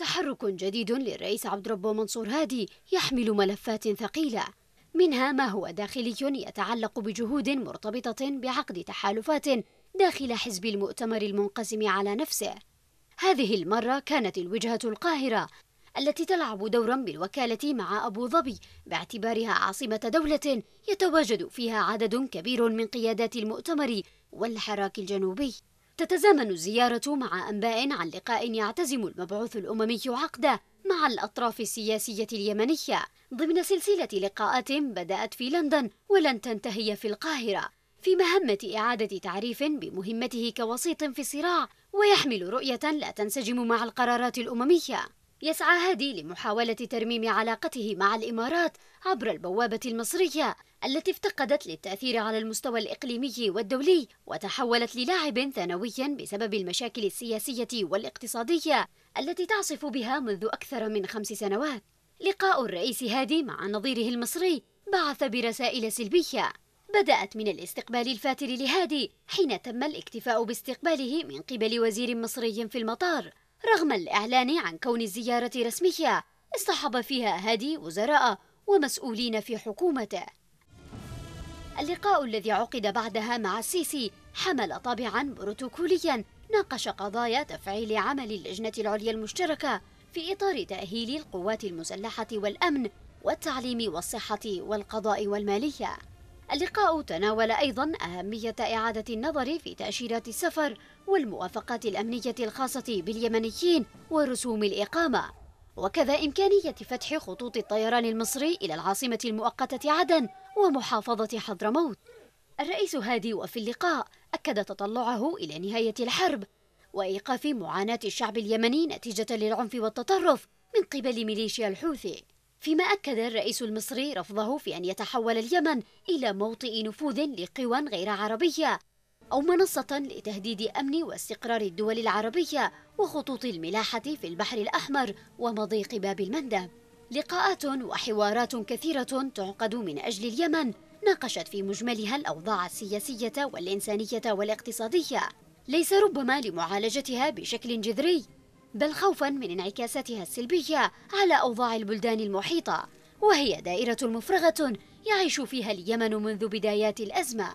تحرك جديد للرئيس عبد ربه منصور هادي يحمل ملفات ثقيلة. منها ما هو داخلي يتعلق بجهود مرتبطة بعقد تحالفات داخل حزب المؤتمر المنقسم على نفسه. هذه المرة كانت الوجهة القاهرة التي تلعب دورا بالوكالة مع أبو ظبي باعتبارها عاصمة دولة يتواجد فيها عدد كبير من قيادات المؤتمر والحراك الجنوبي. تتزامن الزيارة مع أنباء عن لقاء يعتزم المبعوث الأممي عقده مع الأطراف السياسية اليمنية ضمن سلسلة لقاءات بدأت في لندن ولن تنتهي في القاهرة في مهمة إعادة تعريف بمهمته كوسيط في الصراع ويحمل رؤية لا تنسجم مع القرارات الأممية. يسعى هادي لمحاولة ترميم علاقته مع الإمارات عبر البوابة المصرية التي افتقدت للتأثير على المستوى الإقليمي والدولي وتحولت للاعب ثانوي بسبب المشاكل السياسية والاقتصادية التي تعصف بها منذ أكثر من خمس سنوات. لقاء الرئيس هادي مع نظيره المصري بعث برسائل سلبية بدأت من الاستقبال الفاتر لهادي حين تم الاكتفاء باستقباله من قبل وزير مصري في المطار. رغم الإعلان عن كون الزيارة رسمية اصطحب فيها هادي وزراء ومسؤولين في حكومته. اللقاء الذي عقد بعدها مع السيسي حمل طابعا بروتوكوليا ناقش قضايا تفعيل عمل اللجنة العليا المشتركة في إطار تأهيل القوات المسلحة والأمن والتعليم والصحة والقضاء والمالية. اللقاء تناول أيضا أهمية إعادة النظر في تأشيرات السفر والموافقات الأمنية الخاصة باليمنيين ورسوم الإقامة. وكذا إمكانية فتح خطوط الطيران المصري إلى العاصمة المؤقتة عدن ومحافظة حضرموت. الرئيس هادي وفي اللقاء أكد تطلعه إلى نهاية الحرب وإيقاف معاناة الشعب اليمني نتيجة للعنف والتطرف من قبل ميليشيا الحوثي. فيما أكد الرئيس المصري رفضه في أن يتحول اليمن إلى موطئ نفوذ لقوى غير عربية أو منصة لتهديد أمن واستقرار الدول العربية وخطوط الملاحة في البحر الأحمر ومضيق باب المندب. لقاءات وحوارات كثيرة تعقد من أجل اليمن ناقشت في مجملها الأوضاع السياسية والإنسانية والاقتصادية. ليس ربما لمعالجتها بشكل جذري بل خوفا من انعكاساتها السلبية على أوضاع البلدان المحيطة وهي دائرة مفرغة يعيش فيها اليمن منذ بدايات الأزمة.